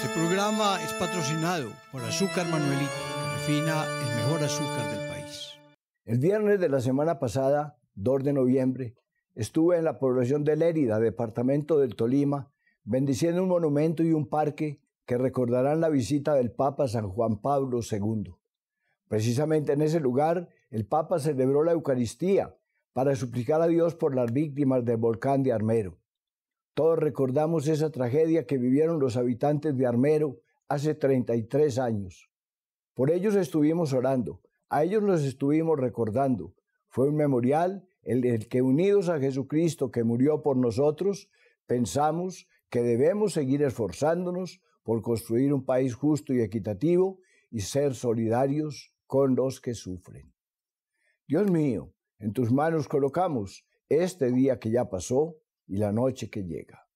Este programa es patrocinado por Azúcar Manuelito, que refina el mejor azúcar del país. El viernes de la semana pasada, 2 de noviembre, estuve en la población de Lérida, departamento del Tolima, bendiciendo un monumento y un parque que recordarán la visita del Papa San Juan Pablo II. Precisamente en ese lugar, el Papa celebró la Eucaristía para suplicar a Dios por las víctimas del volcán de Armero. Todos recordamos esa tragedia que vivieron los habitantes de Armero hace 33 años. Por ellos estuvimos orando, a ellos los estuvimos recordando. Fue un memorial en el que unidos a Jesucristo que murió por nosotros, pensamos que debemos seguir esforzándonos por construir un país justo y equitativo y ser solidarios con los que sufren. Dios mío, en tus manos colocamos este día que ya pasó y la noche que llega.